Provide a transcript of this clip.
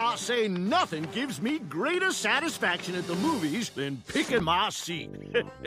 I say nothing gives me greater satisfaction at the movies than picking my seat.